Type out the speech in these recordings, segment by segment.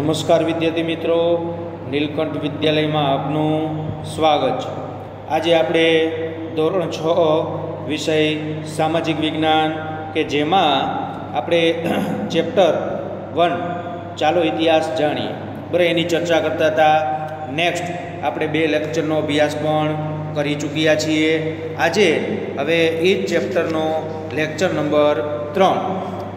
નમસ્કાર વિદ્યાર્થી મિત્રો. નીલકંઠ વિદ્યાલયમાં આપનું સ્વાગત છે. આજે આપણે ધોરણ છ વિષય સામાજિક વિજ્ઞાન કે જેમાં આપણે ચેપ્ટર વન ચાલો ઇતિહાસ જાણીએ. બરાબર, એની ચર્ચા કરતા હતા. નેક્સ્ટ આપણે બે લેક્ચરનો અભ્યાસ પણ કરી ચૂક્યા છીએ. આજે હવે એ જ ચેપ્ટરનો લેક્ચર નંબર ત્રણ.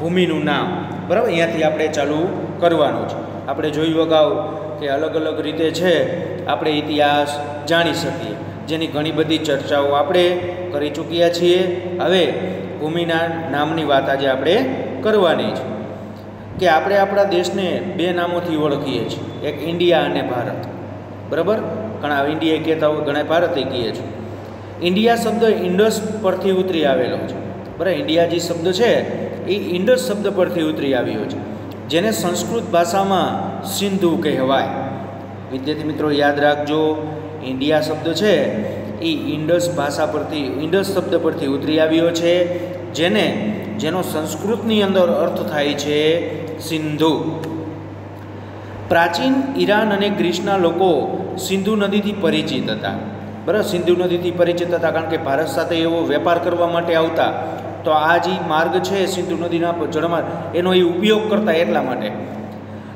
ભૂમિનું નામ. બરાબર? અહીંયાથી આપણે ચાલુ કરવાનું છે. આપણે જોયું અગાઉ કે અલગ અલગ રીતે છે, આપણે ઇતિહાસ જાણી શકીએ. જેની ઘણી બધી ચર્ચાઓ આપણે કરી ચૂક્યા છીએ. હવે ભૂમિના નામની વાત આજે આપણે કરવાની છે. કે આપણે આપણા દેશને બે નામોથી ઓળખીએ છીએ. એક ઇન્ડિયા અને ભારત. બરાબર? ઘણા ઇન્ડિયા કહેતા હોય, ઘણા ભારતે કહીએ છીએ ઇન્ડિયા શબ્દ ઇન્ડસ પરથી ઉતરી આવેલો છે. બરાબર? ઇન્ડિયા જે શબ્દ છે એ ઇન્ડસ શબ્દ પરથી ઉતરી આવ્યો છે, જેને સંસ્કૃત ભાષામાં સિંધુ કહેવાય. વિદ્યાર્થી મિત્રો, યાદ રાખજો, ઇન્ડિયા શબ્દ છે, એ ઇન્ડસ ભાષા પરથી, ઇન્ડસ શબ્દ પરથી ઉતરી આવ્યો છે, જેને, જેનો સંસ્કૃતની અંદર અર્થ થાય છે સિંધુ. પ્રાચીન ઈરાન અને ગ્રીસના લોકો સિંધુ નદીથી પરિચિત હતા. બરાબર, સિંધુ નદીથી પરિચિત હતા, કારણ કે ભારત સાથે એવો વેપાર કરવા માટે આવતા તો આ જે માર્ગ છે સિંધુ નદીના જળમાર્ગ, એનો એ ઉપયોગ કરતા એટલા માટે.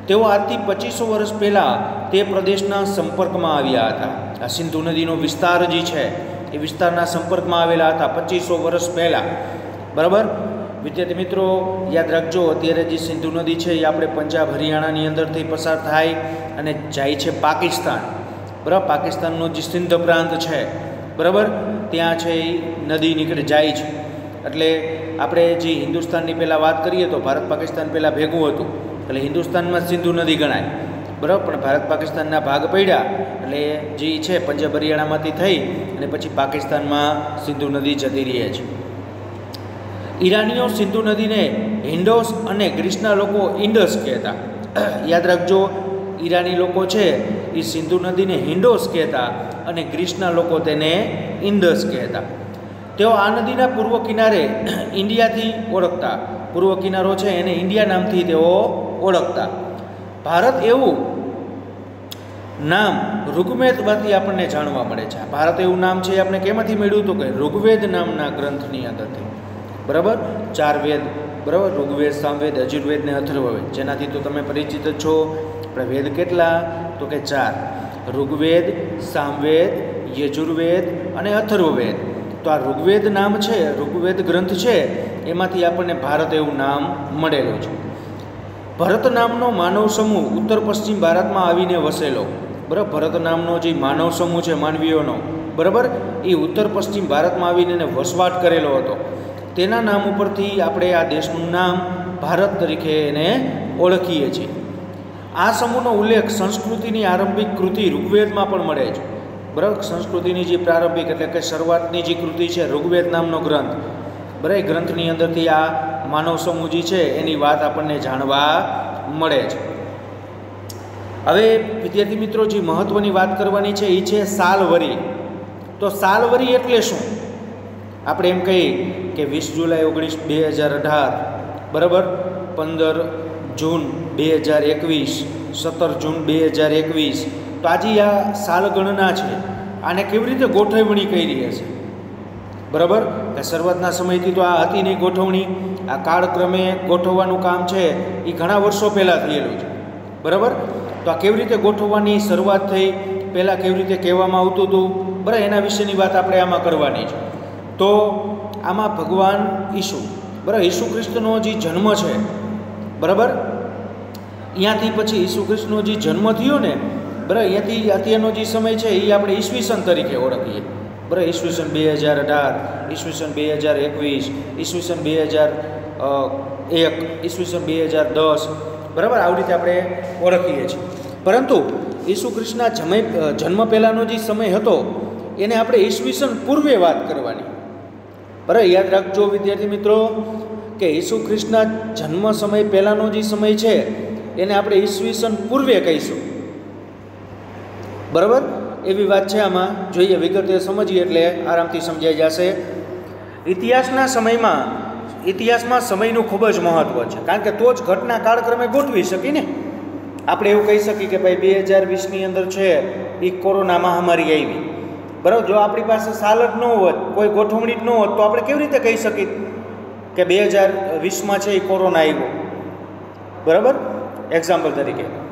તેઓ આજથી પચીસો વર્ષ પહેલાં તે પ્રદેશના સંપર્કમાં આવ્યા હતા. આ સિંધુ નદીનો વિસ્તાર જે છે, એ વિસ્તારના સંપર્કમાં આવેલા હતા પચીસો વર્ષ પહેલાં. બરાબર? વિદ્યાર્થી મિત્રો, યાદ રાખજો, અત્યારે જે સિંધુ નદી છે, એ આપણે પંજાબ હરિયાણાની અંદરથી પસાર થાય અને જાય છે પાકિસ્તાન. બરાબર? પાકિસ્તાનનો જે સિંધ પ્રાંત છે, બરાબર? ત્યાં છે એ નદી નીકળે, જાય છે. એટલે આપણે જે હિન્દુસ્તાનની પહેલાં વાત કરીએ તો ભારત પાકિસ્તાન પહેલાં ભેગું હતું. એટલે હિન્દુસ્તાનમાં સિંધુ નદી ગણાય. બરાબર? પણ ભારત પાકિસ્તાનના ભાગ પડ્યા. એટલે જે છે પંજાબ હરિયાણામાંથી થઈ અને પછી પાકિસ્તાનમાં સિંધુ નદી જતી રહે છે. ઈરાનીઓ સિંધુ નદીને હિન્ડોસ અને ગ્રીસના લોકો ઇન્ડસ કહેતા. યાદ રાખજો, ઈરાની લોકો છે એ સિંધુ નદીને હિન્ડોસ કહેતા અને ગ્રીસના લોકો તેને ઇન્ડસ કહેતા. તેઓ આ નદીના પૂર્વ કિનારે ઇન્ડિયાથી ઓળખતા. પૂર્વ કિનારો છે એને ઇન્ડિયા નામથી તેઓ ઓળખતા. ભારત એવું નામ ઋગ્વેદમાંથી આપણને જાણવા મળે છે. ભારત એવું નામ છે આપણે કેમાંથી મેળવ્યું તો કે ઋગ્વેદ નામના ગ્રંથની અંદરથી. બરાબર? ચાર વેદ બરાબર? ઋગ્વેદ, સામવેદ, અજુર્વેદ ને અથર્વવેદ. જેનાથી તો તમે પરિચિત છો. આપણે વેદ કેટલા? તો કે ચાર. ઋગ્વેદ, સામવેદ, યજુર્વેદ અને અથર્વવેદ. તો આ ઋગ્વેદ નામ છે, ઋગ્વેદ ગ્રંથ છે, એમાંથી આપણને ભારત એવું નામ મળેલું છે. ભરત નામનો માનવ સમૂહ ઉત્તર પશ્ચિમ ભારતમાં આવીને વસેલો. બરાબર? ભરત નામનો જે માનવ સમૂહ છે, માનવીઓનો. બરાબર? એ ઉત્તર પશ્ચિમ ભારતમાં આવીને એને વસવાટ કરેલો હતો. તેના નામ ઉપરથી આપણે આ દેશનું નામ ભારત તરીકે એને ઓળખીએ છીએ. આ સમૂહનો ઉલ્લેખ સંસ્કૃતિની આરંભિક કૃતિ ઋગ્વેદમાં પણ મળે છે. બરાબર સંસ્કૃતિની જે પ્રારંભિક એટલે કે શરૂઆતની જે કૃતિ છે, ઋગ્વેદ નામનો ગ્રંથ બરાબર ગ્રંથની અંદરથી આ માનવ સમૂહ જે છે, એની વાત આપણને જાણવા મળે છે. હવે વિદ્યાર્થી મિત્રો, જે મહત્ત્વની વાત કરવાની છે એ છે સાલવરી. તો સાલવરી એટલે શું? આપણે એમ કહીએ કે વીસ જુલાઈ ઓગણીસ બે હજાર અઢાર, બરાબર? પંદર જૂન બે હજાર એકવીસ, સત્તર જૂન બે હજાર એકવીસ તો આજે આ સાલગણના છે. આને કેવી રીતે ગોઠવણી કરી હશે બરાબર? કે શરૂઆતના સમયથી તો આ હતી નહીં ગોઠવણી. આ કાળક્રમે ગોઠવવાનું કામ છે. એ ઘણા વર્ષો પહેલાં થયેલું છે. બરાબર? તો આ કેવી રીતે ગોઠવવાની શરૂઆત થઈ? પહેલાં કેવી રીતે કહેવામાં આવતું હતું? બરાબર, એના વિશેની વાત આપણે આમાં કરવાની છે. તો આમાં ભગવાન ઈસુ, બરાબર, ઈસુ ખ્રિસ્તનો જે જન્મ છે, બરાબર? અહીંયાથી પછી ઈસુ ખ્રિસ્તનો જે જન્મ થયો ને બરાબર અહીંયાથી અત્યારનો જે સમય છે એ આપણે ઈસવીસન તરીકે ઓળખીએ. બરાબર ઈસવીસન બે હજાર અઢાર, ઈસવીસન બે હજાર એકવીસ, ઈસવીસન બે હજાર એક, ઈસવીસન બે હજાર દસ, બરાબર? આવી રીતે આપણે ઓળખીએ છીએ. પરંતુ ઈસુ ખ્રિસ્તના જમય જન્મ પહેલાંનો જે સમય હતો, એને આપણે ઈસવીસન પૂર્વે વાત કરવાની. બરાબર યાદ રાખજો વિદ્યાર્થી મિત્રો, કે ઈસુ ખ્રિસ્તના જન્મ સમય પહેલાંનો જે સમય છે, એને આપણે ઈસવીસન પૂર્વે કહીશું. બરાબર? એવી વાત છે આમાં. જોઈએ, વિગતે સમજીએ એટલે આરામથી સમજાઈ જશે. ઇતિહાસના સમયમાં, ઇતિહાસમાં સમયનું ખૂબ જ મહત્ત્વ છે. કારણ કે તો જ ઘટના કાળક્રમે ગોઠવી શકી ને. આપણે એવું કહી શકીએ કે ભાઈ, બે હજાર વીસની અંદર છે એ કોરોના મહામારી આવી. બરાબર? જો આપણી પાસે સાલ જ ન હોત, કોઈ ગોઠવણી જ ન હોત, તો આપણે કેવી રીતે કહી શકીએ કે બે હજાર વીસમાં છે એ કોરોના આવ્યો? બરાબર? એક્ઝામ્પલ તરીકે.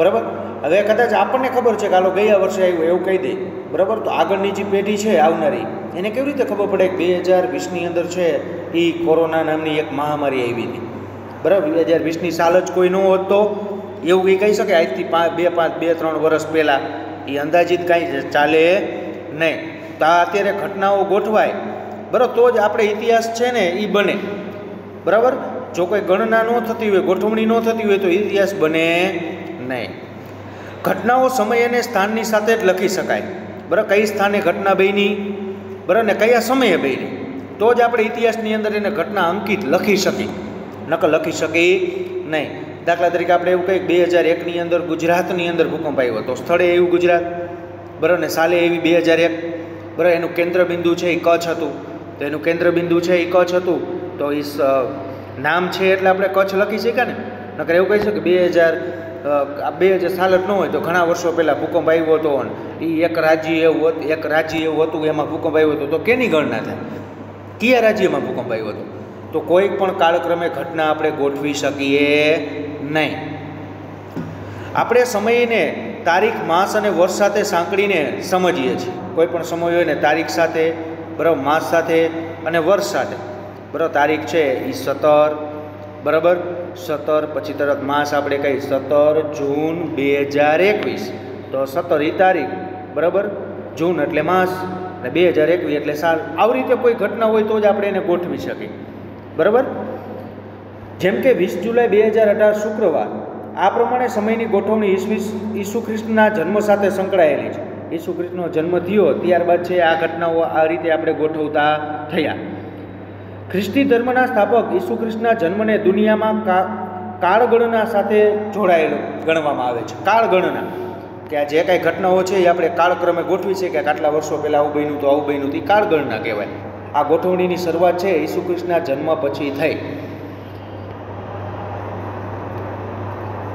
બરાબર? હવે કદાચ આપણને ખબર છે કે હાલો ગયા વર્ષે આવ્યું, એવું કહી દે. બરાબર? તો આગળની જે પેઢી છે આવનારી, એને કેવી રીતે ખબર પડે કે બે હજાર વીસની અંદર છે એ કોરોના નામની એક મહામારી આવી હતી? બરાબર? બે હજાર વીસની સાલ જ કોઈ ન હોત તો એવું એ કહી શકે આજથી પાંચ બે પાંચ, બે ત્રણ વર્ષ પહેલાં એ અંદાજિત કાંઈ ચાલે નહીં. તો આ અત્યારે ઘટનાઓ ગોઠવાય. બરાબર? તો જ આપણે ઇતિહાસ છે ને એ બને. બરાબર? જો કોઈ ગણના ન થતી હોય, ગોઠવણી ન થતી હોય તો ઇતિહાસ બને. નહીં. ઘટનાઓ સમય અને સ્થાનની સાથે જ લખી શકાય. બરાબર કઈ સ્થાને ઘટના બની બરાબર ને કયા સમયે બની તો જ આપણે ઇતિહાસની અંદર એને ઘટના અંકિત લખી શકી નકલ લખી શકી નહીં. દાખલા તરીકે આપણે એવું કહીએ બે હજાર એકની અંદર ગુજરાતની અંદર ભૂકંપ આવ્યો તો સ્થળે એવું ગુજરાત. બરાબર ને સાલે એવી બે હજાર એક. બરાબર એનું કેન્દ્ર બિંદુ છે એ કચ્છ હતું. તો એનું કેન્દ્ર બિંદુ છે એ કચ્છ હતું. તો એ નામ છે એટલે આપણે કચ્છ લખી શક્યા ને? નકર એવું કહી શકીએ બે હજાર બે હજાર સાલ ન હોય તો ઘણા વર્ષો પહેલાં ભૂકંપ આવ્યો હતો એ એક રાજ્ય એવું હતું, એક રાજ્ય એવું હતું, એમાં ભૂકંપ આવ્યો હતો. તો કેની ગણના થાય? કયા રાજ્યમાં ભૂકંપ આવ્યો હતો? તો કોઈ પણ કાળક્રમે ઘટના આપણે ગોઠવી શકીએ નહીં. આપણે સમયને તારીખ, માસ અને વર્ષ સાથે સાંકળીને સમજીએ છીએ. કોઈ પણ સમય હોય ને તારીખ સાથે, બરાબર, માસ સાથે અને વર્ષ સાથે. બરાબર, તારીખ છે એ સત્તર બરાબર? સત્તર પછી તરત માસ આપણે કહીએ સત્તર જૂન બે હજાર એકવીસ. તો સત્તર એ તારીખ, બરાબર? જૂન એટલે માસ અને બે હજાર એકવીસ એટલે સાલ. આવી રીતે કોઈ ઘટના હોય તો જ આપણે એને ગોઠવી શકીએ. બરાબર? જેમ કે વીસ જુલાઈ બે હજાર અઢાર શુક્રવાર, આ પ્રમાણે સમયની ગોઠવણી ઈસવી ઈસુ ખ્રિસ્તના જન્મ સાથે સંકળાયેલી છે. ઈસુ ખ્રિસ્તનો જન્મ થયો, ત્યારબાદ છે આ ઘટનાઓ આ રીતે આપણે ગોઠવતા થયા. ખ્રિસ્તી ધર્મના સ્થાપક ઈસુ ખ્રિસ્તના જન્મને દુનિયામાં કાળગણના સાથે જોડાયેલો ગણવામાં આવે છે. કાળગણના. કે આ જે કાંઈ ઘટનાઓ છે એ આપણે કાળક્રમે ગોઠવી છે કે આટલા વર્ષો પહેલાં આવું બન્યું તો આવું બન્યું તે કાળગણના કહેવાય. આ ગોઠવણીની શરૂઆત છે ઈસુ ખ્રિસ્તના જન્મ પછી થઈ.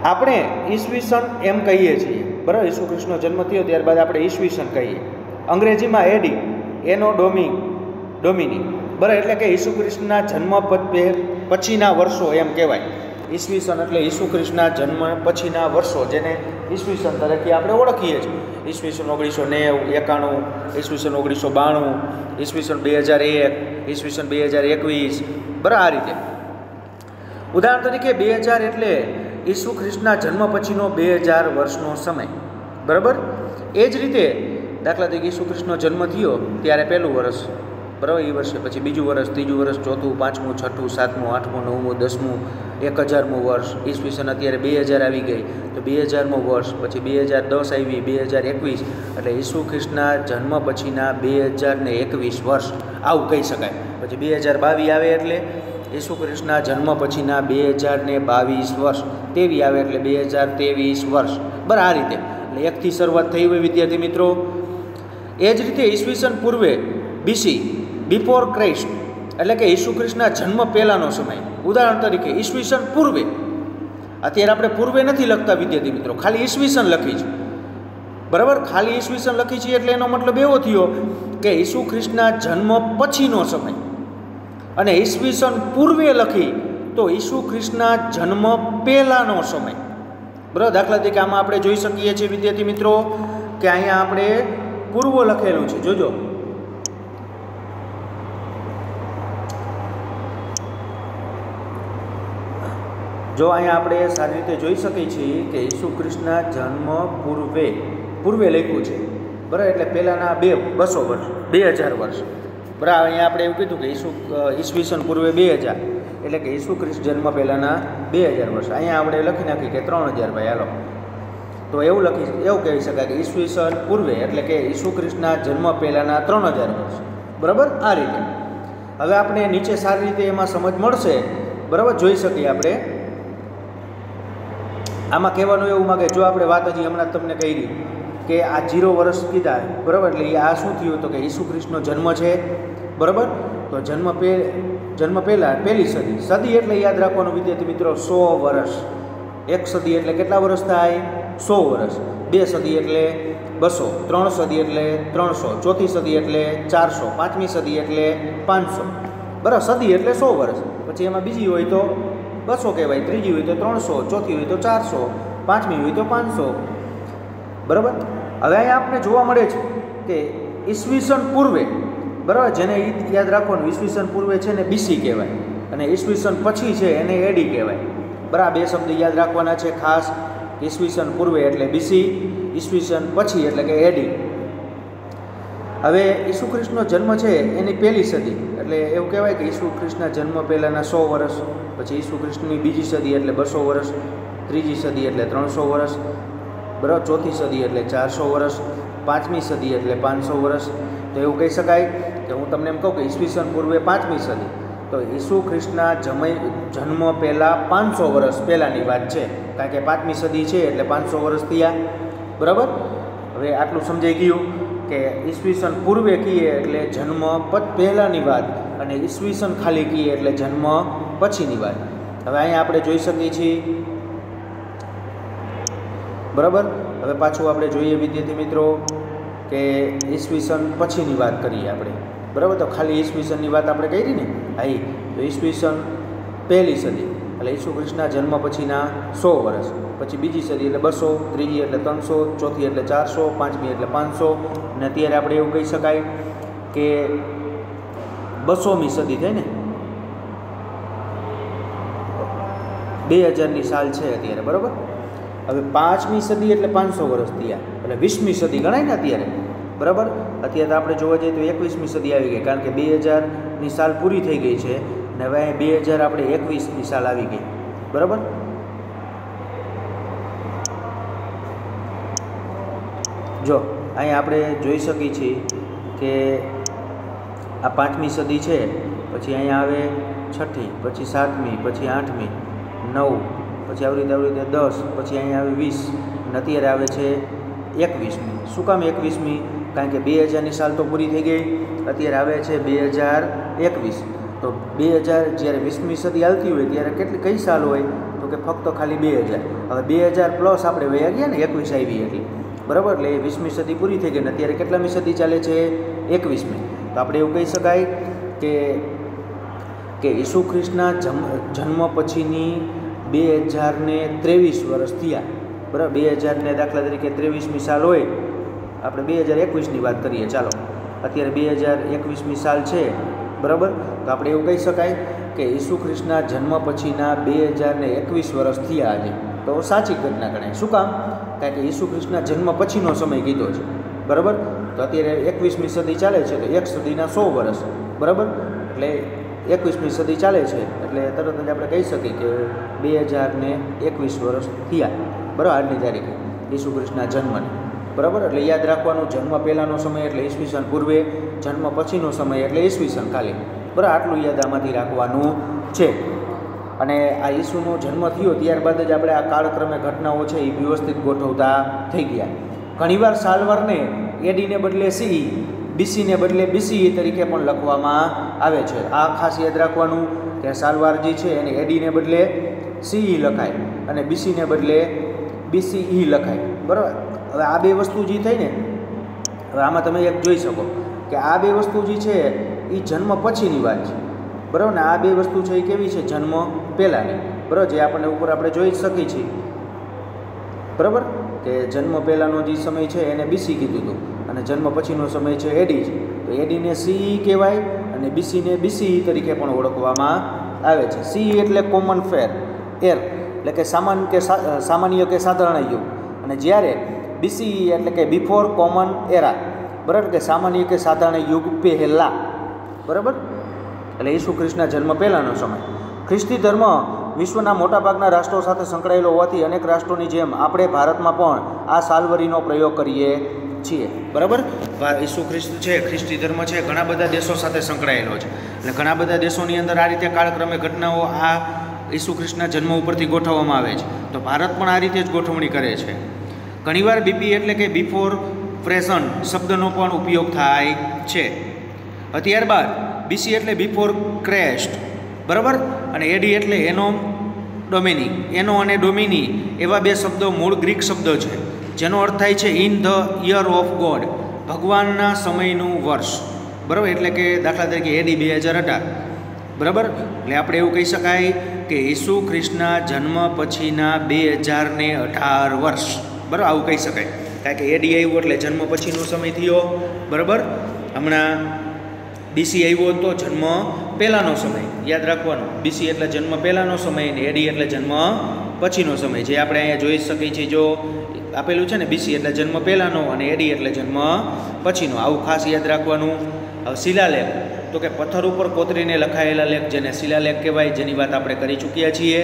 આપણે ઈસવીસન એમ કહીએ છીએ. બરાબર? ઈસુ ખ્રિસ્તનો જન્મ થયો ત્યારબાદ આપણે ઈસવીસન કહીએ. અંગ્રેજીમાં એડી એનો ડોમી ડોમિની. બરાબર, એટલે કે ઈસુ ખ્રિસ્તના જન્મ પછીના વર્ષો એમ કહેવાય. ઈસવીસન એટલે ઈસુ ખ્રિસ્તના જન્મ પછીના વર્ષો, જેને ઈસવીસન તરીકે આપણે ઓળખીએ છીએ. ઈસવીસન ઓગણીસો નેવું, એકાણું, ઈસવીસન ઓગણીસો બાણું, ઈસવીસન બે હજાર એક, ઈસવીસન બે હજાર એકવીસ, બરાબર આ રીતે. ઉદાહરણ તરીકે બે હજાર એટલે ઈસુ ખ્રિસ્તના જન્મ પછીનો બે હજાર વર્ષનો સમય. બરાબર? એ જ રીતે દાખલા તરીકે ઈસુ ખ્રિસ્તનો જન્મ થયો ત્યારે પહેલું વર્ષ. બરાબર એ વર્ષે પછી બીજું વર્ષ, ત્રીજું વર્ષ, ચોથું, પાંચમું, છઠ્ઠું, સાતમું, આઠમું, નવમું, દસમું એક હજારમું વર્ષ ઈસવીસન અત્યારે બે હજાર આવી ગઈ. તો બે હજારમું વર્ષ, પછી બે હજાર દસ આવી બે હજાર એકવીસ. એટલે ઈસુ ખ્રિસ્તના જન્મ પછીના બે હજાર ને એકવીસ વર્ષ. આવું કહી શકાય. પછી બે હજાર બાવીસ આવે એટલે ઈસુ ખ્રિસ્તના જન્મ પછીના બે હજાર ને બાવીસ વર્ષ. તેવી આવે એટલે બે હજાર ત્રેવીસ વર્ષ. બરાબર, આ રીતે. એટલે એકથી શરૂઆત થઈ હોય વિદ્યાર્થી મિત્રો. એ જ રીતે ઈસવીસન પૂર્વે બીસી બિફોર ક્રાઇસ્ટ એટલે કે ઈસુ ખ્રિસ્તના જન્મ પહેલાંનો સમય. ઉદાહરણ તરીકે, ઈસવીસન પૂર્વે. અત્યારે આપણે પૂર્વે નથી લખતા વિદ્યાર્થી મિત્રો, ખાલી ઈસવીસન લખી છે. બરાબર? ખાલી ઈસવીસન લખી છે એટલે એનો મતલબ એવો થયો કે ઈસુ ખ્રિસ્તના જન્મ પછીનો સમય. અને ઈસવીસન પૂર્વે લખી તો ઈસુ ખ્રિસ્તના જન્મ પહેલાંનો સમય. બરાબર? દાખલા તરીકે આમાં આપણે જોઈ શકીએ છીએ વિદ્યાર્થી મિત્રો કે અહીંયા આપણે પૂર્વ લખેલું છે. જોજો. જો અહીંયા આપણે સારી રીતે જોઈ શકીએ છીએ કે ઈસુ ખ્રિસ્તના જન્મ પૂર્વે પૂર્વે લખ્યું છે. બરાબર? એટલે પહેલાંના બે, બસો વર્ષ, બે હજાર વર્ષ. બરાબર? અહીંયા આપણે એવું કીધું કે ઈસુ ઈસવીસન પૂર્વે બે હજાર. એટલે કે ઈસુ ખ્રિસ્ત જન્મ પહેલાંના બે હજાર વર્ષ. અહીંયા આપણે લખી નાખી કે ત્રણ હજાર ભાઈ, હાલો. તો એવું લખી, એવું કહી શકાય કે ઈસવીસન પૂર્વે, એટલે કે ઈસુ ખ્રિસ્તના જન્મ પહેલાંના ત્રણ હજાર વર્ષ. બરાબર? આ રીતે. હવે આપણે નીચે સારી રીતે એમાં સમજ મળશે. બરાબર? જોઈ શકીએ આપણે. આમાં કહેવાનું એવું માગે, જો આપણે વાત હજી હમણાં તમને કહી કે આ જીરો વર્ષ કીધા, બરાબર? એટલે આ શું થયું તો કે ઈસુ ખ્રિસ્તનો જન્મ છે, બરાબર? તો જન્મ પે, જન્મ પહેલાં, પહેલી સદી. સદી એટલે યાદ રાખવાનું, વિદ્યાર્થી મિત્રો, સો વર્ષ. એક સદી એટલે કેટલા વર્ષ થાય? સો વર્ષ. બે સદી એટલે બસો. ત્રણ સદી એટલે ત્રણસો. ચોથી સદી એટલે ચારસો. પાંચમી સદી એટલે પાંચસો. બરાબર? સદી એટલે સો વર્ષ. પછી એમાં બીજી હોય તો? બસો કહેવાય, ત્રીજી હોય તો ત્રણસો, ચોથી હોય તો ચારસો, પાંચમી હોય તો પાંચસો. બરાબર? હવે અહીંયા આપણે જોવા મળે છે કે ઈસવીસન પૂર્વે, બરાબર? જેને યાદ રાખવાનું, ઈસવીસન પૂર્વે છે ને બીસી કહેવાય. અને ઈસવીસન પછી છે એને એડી કહેવાય. બરાબર? બે શબ્દ યાદ રાખવાના છે ખાસ. ઈસવીસન પૂર્વે એટલે બીસી ઈસવીસન પછી એટલે કે એડી હવે ઈસુ ખ્રિસ્તનો જન્મ છે એની પહેલી સદી. એટલે એવું કહેવાય કે ઈસુ ખ્રિસ્તના જન્મ પહેલાંના સો વર્ષ, પછી ઈસુ ખ્રિસ્તની બીજી સદી એટલે બસો વર્ષ, ત્રીજી સદી એટલે ત્રણસો વર્ષ બરાબર ચોથી સદી એટલે ચારસો વર્ષ, પાંચમી સદી એટલે પાંચસો વર્ષ. તો એવું કહી શકાય કે હું તમને એમ કહું કે ઈસવીસન પૂર્વે પાંચમી સદી. તો ઈસુ ખ્રિસ્તના જમય, જન્મ પહેલાં પાંચસો વર્ષ પહેલાંની વાત છે. કારણ કે પાંચમી સદી છે એટલે પાંચસો વર્ષ થયા. બરાબર? હવે આટલું સમજાઈ ગયું. કે ઈસવીસન પૂર્વે કહીએ એટલે જન્મ પહેલાંની વાત અને ઈસવીસન ખાલી કહીએ એટલે જન્મ પછીની વાત. હવે અહીંયા આપણે જોઈ શકીએ છીએ. બરાબર? હવે પાછું આપણે જોઈએ વિદ્યાર્થી મિત્રો કે ઈસવીસન પછીની વાત કરીએ આપણે. બરાબર? તો ખાલી ઈસવીસનની વાત આપણે કરી ને? હા તો ઈસવીસન પહેલી સદી. એટલે ઈસુ ખ્રિસ્તના જન્મ પછીના સો વર્ષ. પછી બીજી સદી એટલે બસો, ત્રીજી એટલે ત્રણસો, ચોથી એટલે ચારસો, પાંચમી એટલે પાંચસો. અને અત્યારે આપણે એવું કહી શકાય કે બસોમી સદી થઈ ને? બે હજારની સાલ છે અત્યારે, બરાબર? હવે પાંચમી સદી એટલે પાંચસો વર્ષ થયા. એટલે વીસમી સદી ગણાય ને અત્યારે? બરાબર? અત્યારે આપણે જોવા જઈએ તો એકવીસમી સદી આવી ગઈ, કારણ કે બે હજારની સાલ પૂરી થઈ ગઈ છે. અને હવે અહીં બે હજાર આપણે એકવીસની સાલ આવી ગઈ. બરાબર? જો, અહીં આપણે જોઈ શકીએ છીએ કે આ પાંચમી સદી છે, પછી અહીંયા આવે છઠ્ઠી, પછી સાતમી, પછી આઠમી, નવ, પછી આવી રીતે આવી રીતે દસ, પછી અહીંયા આવે વીસ, અને અત્યારે આવે છે એકવીસમી. શું કામ એકવીસમી? કારણ કે બે હજારની સાલ તો પૂરી થઈ ગઈ. અત્યારે આવે છે બે હજાર એકવીસ. તો બે હજાર જ્યારે વીસમી સદી આવતી હોય ત્યારે કેટલી, કઈ સાલ હોય? તો કે ફક્ત ખાલી બે હજાર. હવે બે હજાર પ્લસ આપણે વયા ગયા ને એકવીસ આવી એટલે. બરાબર? એટલે વીસમી સદી પૂરી થઈ ગઈ ને અત્યારે કેટલામી સદી ચાલે છે? એકવીસમી. તો આપણે એવું કહી શકાય કે કે ઈસુ ખ્રિસ્તના જન્મ પછીની બે હજારને ત્રેવીસ વર્ષ થયા. બરાબર? બે હજારને દાખલા તરીકે ત્રેવીસમી સાલ હોય. આપણે બે હજાર એકવીસની વાત કરીએ. ચાલો. અત્યારે બે હજાર એકવીસમી સાલ છે. બરાબર? તો આપણે એવું કહી શકાય કે ઈસુ ખ્રિસ્તના જન્મ પછીના બે હજારને એકવીસ વર્ષ થયા આજે. તો સાચી ઘટના ગણાય. શું કામ? કારણ કે ઈસુ ખ્રિસ્તના જન્મ પછીનો સમય કીધો છે. બરાબર? તો અત્યારે એકવીસમી સદી ચાલે છે તો એક સદીના સો વર્ષ. બરાબર? એટલે એકવીસમી સદી ચાલે છે. એટલે તરત જ આપણે કહી શકીએ કે બે હજારને એકવીસ વર્ષ થયા. બરાબર? આજની તારીખે ઈસુ ખ્રિસ્તના જન્મને. બરાબર? એટલે યાદ રાખવાનું, જન્મ પહેલાંનો સમય એટલે ઈસવીસન પૂર્વે, જન્મ પછીનો સમય એટલે ઈસવીસન ખાલી બરાબર? આટલું યાદ આમાંથી રાખવાનું છે. અને આ ઈસુનો જન્મ થયો ત્યારબાદ જ આપણે આ કાળક્રમે ઘટનાઓ છે એ વ્યવસ્થિત ગોઠવતા થઈ ગયા. ઘણીવાર સાલવારને એડીને બદલે સી, બીસીને બદલે બીસી તરીકે પણ લખવામાં આવે છે. આ ખાસ યાદ રાખવાનું કે સાલવાર જે છે એને એડીને બદલે સીઈ લખાય અને બીસીને બદલે બીસીઈ લખાય. બરાબર? હવે આ બે વસ્તુ જે થઈ ને, હવે આમાં તમે એક જોઈ શકો કે આ બે વસ્તુ જે છે એ જન્મ પછીની વાત છે. બરાબર? ને આ બે વસ્તુ છે એ કેવી છે? જન્મ પહેલાંની. બરાબર? જે આપણને ઉપર આપણે જોઈ જ શકીએ છીએ. બરાબર? કે જન્મ પહેલાંનો જે સમય છે, એને બીસી કીધું હતું. અને જન્મ પછીનો સમય છે એડી છે. તો એડીને સી કહેવાય અને બીસીને બીસી તરીકે પણ ઓળખવામાં આવે છે. સી એટલે કોમન ફેર એર એટલે કે સામાન્ય કે સામાન્ય કે સાધારણ યુગ અને જ્યારે બીસી એટલે કે બિફોર કોમન એરા બરાબર? કે સામાન્ય કે સાધારણ યુગ પહેલાં. બરાબર? એટલે ઈસુ ખ્રિસ્તના જન્મ પહેલાંનો સમય. ખ્રિસ્તી ધર્મ વિશ્વના મોટાભાગના રાષ્ટ્રો સાથે સંકળાયેલો હોવાથી અનેક રાષ્ટ્રોની જેમ આપણે ભારતમાં પણ આ સાલવરીનો પ્રયોગ કરીએ છીએ. બરાબર? ઈસુ ખ્રિસ્ત છે, ખ્રિસ્તી ધર્મ છે, ઘણા બધા દેશો સાથે સંકળાયેલો છે. એટલે ઘણા બધા દેશોની અંદર આ રીતે કાળક્રમે ઘટનાઓ આ ઈસુ ખ્રિસ્તના જન્મ ઉપરથી ગોઠવવામાં આવે છે. તો ભારત પણ આ રીતે જ ગોઠવણી કરે છે. ઘણીવાર બીપી એટલે કે બિફોર પ્રેઝન્ટ શબ્દનો પણ ઉપયોગ થાય છે. ત્યારબાદ બીસી એટલે બિફોર ક્રેસ્ટ બરાબર? અને એડી એટલે એનો ડોમિની એનો અને ડોમિની એવા બે શબ્દો મૂળ ગ્રીક શબ્દો છે, જેનો અર્થ થાય છે in the year of God ભગવાનના સમયનું વર્ષ, બરાબર? એટલે કે દાખલા તરીકે એડી બે હજાર અઢાર બરાબર? એટલે આપણે એવું કહી શકાય કે ઈસુ ખ્રિસ્તના જન્મ પછીના બે હજાર ને અઢાર વર્ષ. બરાબર, આવું કહી શકાય. કારણ કે એડી આવ્યું એટલે જન્મ પછીનો સમય થયો, બરાબર? હમણાં બીસી આવ્યો તો જન્મ પહેલાંનો સમય, યાદ રાખવાનો. બીસી એટલે જન્મ પહેલાંનો સમય ને એડી એટલે જન્મ પછીનો સમય. જે આપણે અહીંયા જોઈ શકીએ છીએ, જો આપેલું છે ને બીસી એટલે જન્મ પહેલાંનો અને એડી એટલે જન્મ પછીનો. આવું ખાસ યાદ રાખવાનું. હવે શિલાલેખ. તો કે પથ્થર ઉપર કોતરીને લખાયેલા લેખ, જેને શિલાલેખ કહેવાય, જેની વાત આપણે કરી ચૂક્યા છીએ.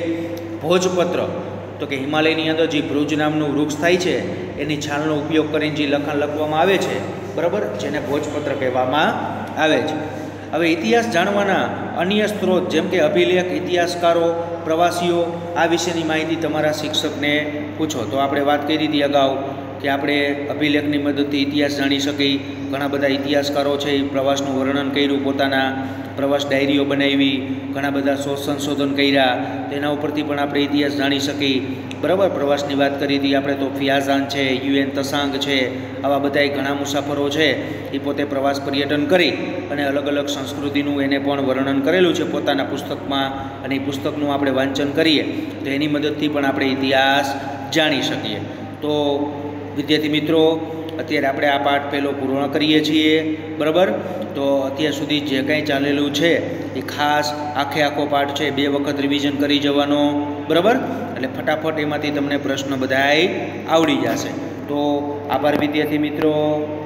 ભોજપત્ર. તો કે હિમાલયની અંદર જે ભૃજ નામનું વૃક્ષ થાય છે, એની છાલનો ઉપયોગ કરીને જે લખાણ લખવામાં આવે છે, બરાબર? જેને ભોજપત્ર કહેવામાં આવે છે. હવે ઇતિહાસ જાણવાના અન્ય સ્ત્રોત, જેમ કે અભિલેખ, ઇતિહાસકારો, પ્રવાસીઓ, આ વિશેની માહિતી તમારા શિક્ષકને પૂછો. તો આપણે વાત કરી હતી અગાઉ કે આપણે અભિલેખની મદદથી ઇતિહાસ જાણી શકી ઘણા બધા ઇતિહાસકારો છે એ પ્રવાસનું વર્ણન કર્યું, પોતાના પ્રવાસ ડાયરીઓ બનાવી, ઘણા બધા શોધ સંશોધન કર્યા. તેના ઉપરથી પણ આપણે ઇતિહાસ જાણી શકી બરાબર પ્રવાસની વાત કરી હતી આપણે તો ફિયાઝાન છે, યુએન તસાંગ છે, આવા બધા ઘણા મુસાફરો છે એ પોતે પ્રવાસ પર્યટન કરી અને અલગ અલગ સંસ્કૃતિનું એને પણ વર્ણન કરેલું છે પોતાના પુસ્તકમાં અને એ પુસ્તકનું આપણે વાંચન કરીએ. તો એની મદદથી પણ આપણે ઇતિહાસ જાણી શકીએ. તો વિદ્યાર્થી મિત્રો, અત્યારે આપણે આ પાઠ પહેલો પૂર્ણ કરીએ છીએ, બરાબર? તો અત્યાર સુધી જે કાંઈ ચાલેલું છે એ ખાસ આખે આખો પાઠ છે, બે વખત રિવિઝન કરી જવાનો, બરાબર? એટલે ફટાફટ એમાંથી તમને પ્રશ્ન બધાય આવડી જશે. તો આભાર વિદ્યાર્થી મિત્રો.